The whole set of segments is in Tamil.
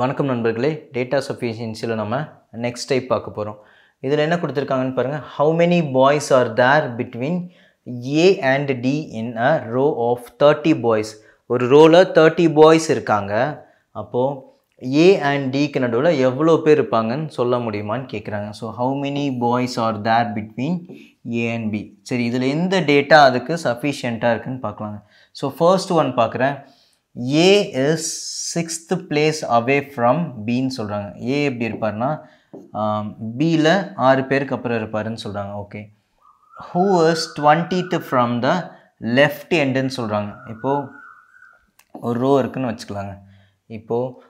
வணக்கம் நண்பர்களே டேட்டா சஃபிஷியன்சியில் நம்ம நெக்ஸ்ட் டைப் பார்க்க போகிறோம் இதில் என்ன கொடுத்துருக்காங்கன்னு பாருங்கள் how many boys are there between A and D in a row of thirty boys ஒரு ரோவில் தேர்ட்டி பாய்ஸ் இருக்காங்க. அப்போது ஏ அண்ட் டிக்கு நடுவில் எவ்வளோ பேர் இருப்பாங்கன்னு சொல்ல முடியுமான்னு கேட்குறாங்க so how many boys are there between A and B சரி இதில் எந்த டேட்டா அதுக்கு சஃபிஷியண்ட்டாக இருக்குன்னு பார்க்கலாங்க. ஸோ ஃபர்ஸ்ட் ஒன் பார்க்குறேன். A is sixth place away from பின்னு சொல்கிறாங்க ஏ எப்படி இருப்பார்னா பியில் ஆறு பேருக்கு அப்புறம் இருப்பாருன்னு சொல்கிறாங்க okay who is twentieth from the left எண்டுன்னு சொல்கிறாங்க இப்போது ஒரு ரோ இருக்குன்னு வச்சுக்கலாங்க. இப்போது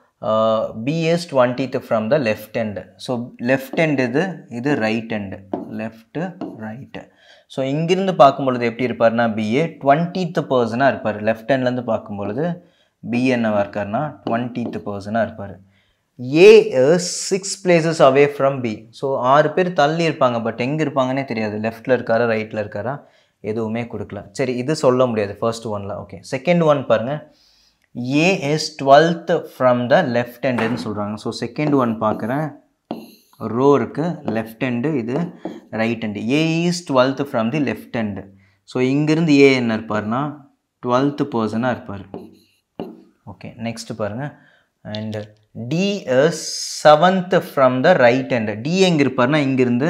B is twentieth from the left end so left end இது இது right end left right so இங்கிருந்து பார்க்கும்பொழுது எப்படி இருப்பார்னா பிஏ டுவெண்ட்டித்து பர்சனாக இருப்பார். லெஃப்ட் ஹேண்ட்லேருந்து பார்க்கும்பொழுது பி என்னவாக இருக்கார்னா டுவெண்ட்டீத்து பர்சனாக இருப்பார். A six places away from B so ஆறு பேர் தள்ளி இருப்பாங்க பட் எங்கே இருப்பாங்கன்னே தெரியாது. லெஃப்ட்டில் இருக்காரா ரைட்டில் இருக்காரா எதுவுமே கொடுக்கல. சரி இது சொல்ல முடியாது ஃபர்ஸ்ட் ஒனில் ஓகே செகண்ட் ஒன் பாருங்கள் A is twelfth from the left ஹேண்டுன்னு சொல்கிறாங்க ஸோ செகண்ட் ஒன் பார்க்குறேன் ரோ இருக்குது லெஃப்ட் ஹேண்டு இது right hand A is twelfth from the left hand so இங்கேருந்து ஏ என்ன இருப்பார்னா டுவெல்த்து பர்சனாக இருப்பார். ஓகே நெக்ஸ்ட் பாருங்கள் and D seventh from the right hand D எங்கே இருப்பார்னா இங்கேருந்து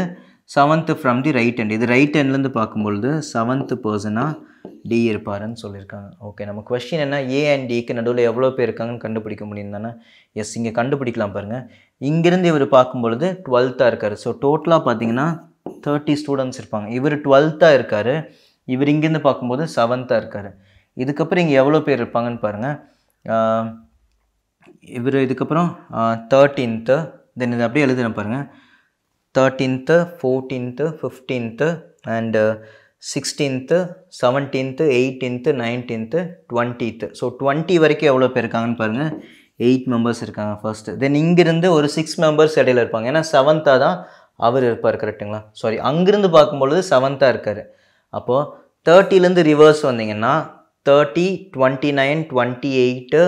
seventh from the right hand இது ரைட் ஹேண்ட்லேருந்து பார்க்கும்பொழுது செவன்த்து பர்சனாக டி இருப்பாருன்னு சொல்லியிருக்காங்க. ஓகே நம்ம கொஸ்டின் என்ன? ஏ அண்ட் டிக்கு நடுவில் எவ்வளோ பேர் இருக்காங்கன்னு கண்டுபிடிக்க முடியும் தானே? எஸ் இங்கே கண்டுபிடிக்கலாம் பாருங்கள் இங்கேருந்து இவர் பார்க்கும்பொழுது டுவெல்த்தாக இருக்கார். ஸோ டோட்டலாக பார்த்தீங்கன்னா தேர்ட்டி ஸ்டூடெண்ட்ஸ் இருப்பாங்க. இவர் டுவெல்த்தாக இருக்கார். இவர் இங்கேருந்து பார்க்கும்போது செவன்த்தாக இருக்கார். இதுக்கப்புறம் இங்கே எவ்வளோ பேர் இருப்பாங்கன்னு பாருங்கள் இவர் இதுக்கப்புறம் தேர்ட்டீன்த்து தென் இது அப்படியே எழுதுகிறேன் பாருங்கள் thirteenth fourteenth fifteenth and sixteenth seventeenth eighteenth nineteenth twentieth so twenty வரைக்கும் எவ்வளோ பேர் இருக்காங்கன்னு பாருங்கள் எயிட் மெம்பர்ஸ் இருக்காங்க ஃபர்ஸ்ட்டு தென் இங்கிருந்து ஒரு சிக்ஸ் மெம்பர்ஸ் இடையில இருப்பாங்க. ஏன்னா செவன்த்தாக தான் அவர் இருப்பார் கரெக்டுங்களா சாரி அங்கிருந்து பார்க்கும்பொழுது செவன்த்தாக இருக்கார். அப்போது தேர்ட்டிலேருந்து ரிவர்ஸ் வந்தீங்கன்னா thirty twenty nine twenty eight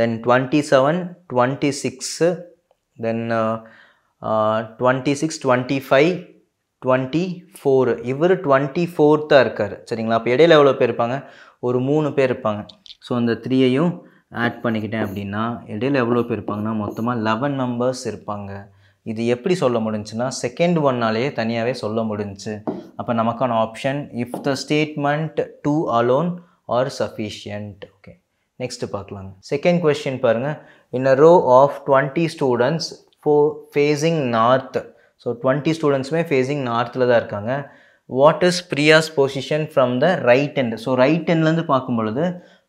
then twenty seven twenty six then twenty six twenty five twenty four இவர் டுவெண்ட்டி ஃபோர்த்தாக இருக்கார். சரிங்களா? அப்போ இடையில எவ்வளோ பேர் இருப்பாங்க? ஒரு மூணு பேர் இருப்பாங்க. ஸோ அந்த த்ரீயையும் ஆட் பண்ணிக்கிட்டேன் அப்படின்னா இடையில எவ்வளோ பேர் இருப்பாங்கன்னா மொத்தமாக லெவன் மெம்பர்ஸ் இருப்பாங்க. இது எப்படி சொல்ல முடிஞ்சுன்னா செகண்ட் ஒன்னாலேயே தனியாகவே சொல்ல முடிஞ்சு. அப்போ நமக்கான option if the statement two alone are sufficient okay next பார்க்கலாங்க செகண்ட் கொஸ்டின் பாருங்கள் in a row of twenty students ஃபோ ஃபேஸிங் நார்த் ஸோ டுவெண்ட்டி ஸ்டூடெண்ட்ஸுமே ஃபேஸிங் நார்த்தில் தான் இருக்காங்க. What is Priya's position from the right hand so right ஹெண்ட்லேருந்து பார்க்கும் பொழுது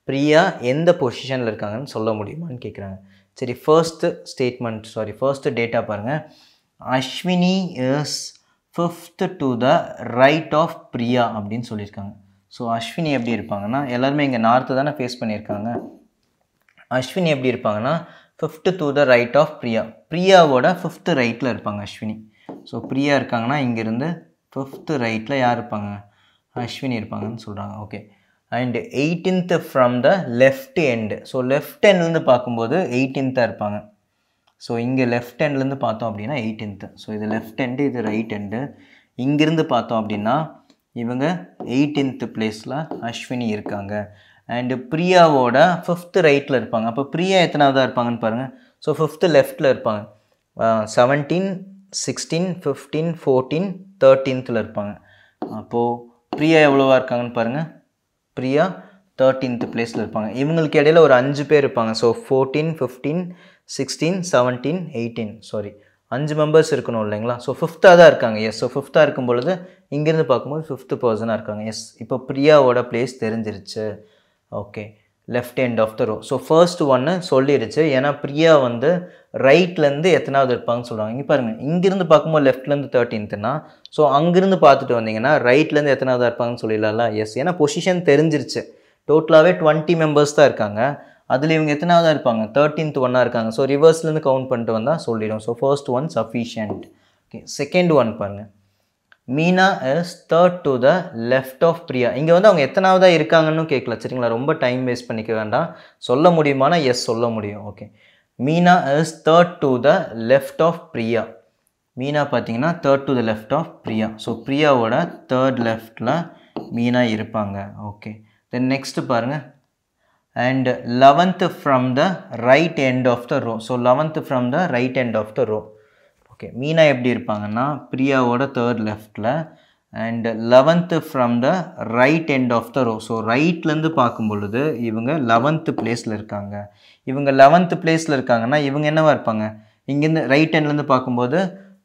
பிரியா எந்த பொசிஷனில் இருக்காங்கன்னு சொல்ல முடியுமான்னு கேட்குறாங்க சரி first statement sorry first data பாருங்கள் Ashwini is fifth to the right of Priya அப்படின்னு சொல்லியிருக்காங்க. ஸோ அஸ்வினி எப்படி இருப்பாங்கன்னா எல்லாருமே இங்கே நார்த்து தானே ஃபேஸ் பண்ணியிருக்காங்க. அஸ்வினி எப்படி இருப்பாங்கன்னா fifth to the right of Priya பிரியாவோட fifth ரைட்டில் இருப்பாங்க அஸ்வினி ஸோ பிரியா இருக்காங்கன்னா இங்கேருந்து ஃபிஃப்த்து ரைட்டில் யார் இருப்பாங்க? அஸ்வினி இருப்பாங்கன்னு சொல்கிறாங்க okay and eighteenth from the left end so left எண்ட்லேருந்து பார்க்கும்போது எயிட்டீன்த்தாக இருப்பாங்க. ஸோ இங்கே லெஃப்ட் எண்ட்லேருந்து பார்த்தோம் அப்படின்னா எயிட்டீன்த்து ஸோ இது லெஃப்ட் எண்டு இது ரைட் எண்டு இங்கேருந்து பார்த்தோம் அப்படின்னா இவங்க எயிட்டீன்த்து பிளேஸில் அஸ்வினி இருக்காங்க. அண்டு பிரியாவோட ஃபிஃப்த்து ரைட்டில் இருப்பாங்க. அப்போ பிரியா எத்தனாவதாக இருப்பாங்கன்னு பாருங்கள் ஸோ ஃபிஃப்த்து லெஃப்ட்டில் இருப்பாங்க. செவன்டீன் சிக்ஸ்டீன் ஃபிஃப்டீன் ஃபோர்டீன் தேர்ட்டீன்த்தில் இருப்பாங்க. அப்போது பிரியா எவ்வளோவா இருக்காங்கன்னு பாருங்கள் பிரியா தேர்ட்டீன்த் பிளேஸில் இருப்பாங்க. இவங்களுக்கு இடையில ஒரு அஞ்சு பேர் இருப்பாங்க. So fourteen fifteen sixteen seventeen eighteen sorry அஞ்சு மெம்பர்ஸ் இருக்கணும் இல்லைங்களா? ஸோ ஃபிஃப்த்தாக தான் இருக்காங்க. எஸ் ஸோ ஃபிஃப்த்தாக இருக்கும் பொழுது இங்கேருந்து பார்க்கும்போது ஃபிஃப்த்து பர்சனாக இருக்காங்க. எஸ் இப்போ பிரியாவோட பிளேஸ் தெரிஞ்சிருச்சு. Okay left hand of the row so first ஒன்று சொல்லிடுச்சு ஏன்னா பிரியா வந்து ரைட்லேருந்து எத்தனாவது இருப்பாங்கன்னு சொல்லுவாங்க. இங்கே பாருங்கள் இங்கேருந்து பார்க்கும்போது லெஃப்ட்லேருந்து தேர்ட்டீன்த்துனா ஸோ அங்கேருந்து பார்த்துட்டு வந்தீங்கன்னா ரைட்லேருந்து எத்தனாவது இருப்பாங்கன்னு சொல்லிடலாம்ல? எஸ் ஏன்னா பொசிஷன் தெரிஞ்சிருச்சு. டோட்டலாகவே டுவெண்ட்டி மெம்பர்ஸ் தான் இருக்காங்க. அதில் இவங்க எத்தனாவதாக இருப்பாங்க? தேர்ட்டீன்த் ஒன்னாக இருக்காங்க. ஸோ ரிவர்ஸ்லேருந்து கவுண்ட் பண்ணிட்டு வந்தால் சொல்லிடும். So first one sufficient okay second one பாருங்கள் Meena is third to the left of Priya. இங்கே வந்து அவங்க எத்தனாவதாக இருக்காங்கன்னு கேட்கல சரிங்களா? ரொம்ப டைம் வேஸ்ட் பண்ணிக்க வேண்டாம். சொல்ல முடியுமானா? எஸ் சொல்ல முடியும். Okay Meena is third to the left of Priya. Meena பார்த்தீங்கன்னா third to the left of Priya. So பிரியாவோட third லெஃப்டில் மீனா இருப்பாங்க. ஓகே தென் நெக்ஸ்ட்டு பாருங்கள் and eleventh from the right end of the row so eleventh from the right end of the row okay Meena எப்படி இருப்பாங்கன்னா பிரியாவோட தேர்ட் லெஃப்டில் and eleventh from the right end of the row so ரைட்லேருந்து பார்க்கும் பொழுது இவங்க லெவன்த்து பிளேஸில் இருக்காங்க. இவங்க லெவன்த்து பிளேஸில் இருக்காங்கன்னா இவங்க என்னவா இருப்பாங்க? இங்கேருந்து ரைட் எண்ட்லேருந்து பார்க்கும்போது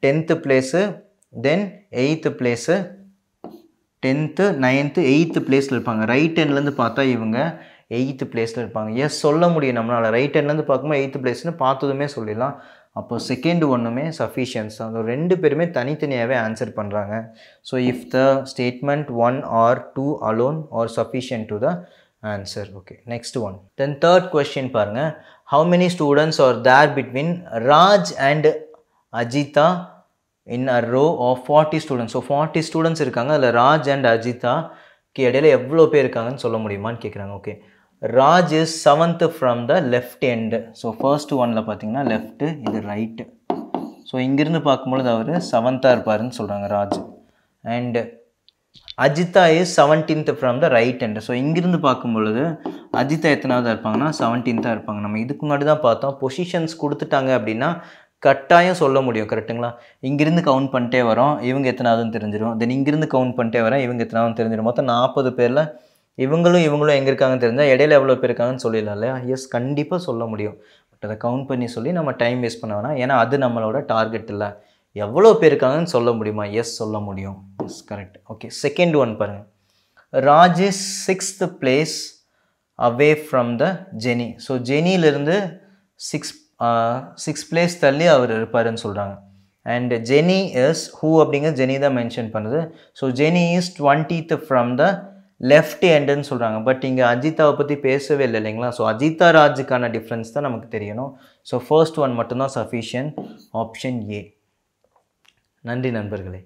tenth place then eighth place tenth ninth eighth பிளேஸில் இருப்பாங்க. ரைட் ஹேண்ட்லேருந்து பார்த்தா இவங்க எயித்து பிளேஸில் இருப்பாங்க. எஸ் சொல்ல முடியும்? நம்மளால் ரைட் ஹேண்ட்லேருந்து பார்க்கும்போது எயித்து பிளேஸ்னு பார்த்ததுமே சொல்லிடலாம். அப்போ செகண்ட் ஒன்றுமே சஃபிஷியன்ஸ் தான் அது ரெண்டு பேருமே தனித்தனியாகவே ஆன்சர் பண்ணுறாங்க so if the statement one or two alone are sufficient to the answer okay next one then third question பாருங்கள் how many students are there between Raj and Ajitha in a row of forty students so forty students இருக்காங்க. அதில் ராஜ் அண்ட் அஜிதாக்கு இடையில எவ்வளோ பேர் இருக்காங்கன்னு சொல்ல முடியுமான்னு கேட்குறாங்க okay Raj is seventh from the left end so first ஒனில் பார்த்தீங்கன்னா லெஃப்ட்டு இது ரைட்டு ஸோ இங்கேருந்து பார்க்கும்பொழுது அவர் செவன்த்தாக இருப்பாருன்னு சொல்கிறாங்க Raj. And Ajitha is seventeenth from the right end so இங்கிருந்து பார்க்கும்பொழுது அஜிதா எத்தனாவதாக இருப்பாங்கன்னா செவன்டீன்த்தாக இருப்பாங்க. நம்ம இதுக்கு முன்னாடி தான் பார்த்தோம். பொசிஷன்ஸ் கொடுத்துட்டாங்க அப்படின்னா கட்டாயம் சொல்ல முடியும் கரெக்ட்டுங்களா இங்கிருந்து கவுண்ட் பண்ணிட்டே வரோம் இவங்க எத்தனாவதுன்னு தெரிஞ்சிடும் தென் இங்கிருந்து கவுண்ட் பண்ணிட்டே வரோம் இவங்க எத்தனாவதுன்னு தெரிஞ்சிடும் மொத்தம் நாற்பது பேரில் இவங்களும் இவங்களும் எங்கே இருக்காங்கன்னு தெரிஞ்சால் இடையில எவ்வளோ பேர் இருக்காங்கன்னு சொல்லிடலாம் இல்லையா? எஸ் கண்டிப்பாக சொல்ல முடியும். பட் அதை கவுண்ட் பண்ணி சொல்லி நம்ம டைம் வேஸ்ட் பண்ண வேணாம். ஏன்னா அது நம்மளோட டார்கெட் இல்லை. எவ்வளோ பேர் இருக்காங்கன்னு சொல்ல முடியுமா? எஸ் சொல்ல முடியும். Yes correct okay second one பாருங்கள் Rajesh sixth place away from the Jenny so ஜெனியிலிருந்து six six place தள்ளி அவர் இருப்பாருன்னு சொல்கிறாங்க அண்ட் ஜெனி இஸ் ஹூ அப்படிங்கிற ஜெனி தான் மென்ஷன் பண்ணுது. So Jenny is twentieth from the left ஹேண்டுன்னு சொல்கிறாங்க பட் இங்கே அஜிதாவை பற்றி பேசவே இல்லை இல்லைங்களா? ஸோ அஜிதா ராஜுக்கான டிஃப்ரென்ஸ் தான் நமக்கு தெரியணும். ஸோ ஃபர்ஸ்ட் ஒன் மட்டும்தான் சஃபிஷியன்ட் ஆப்ஷன் ஏ நன்றி நண்பர்களே.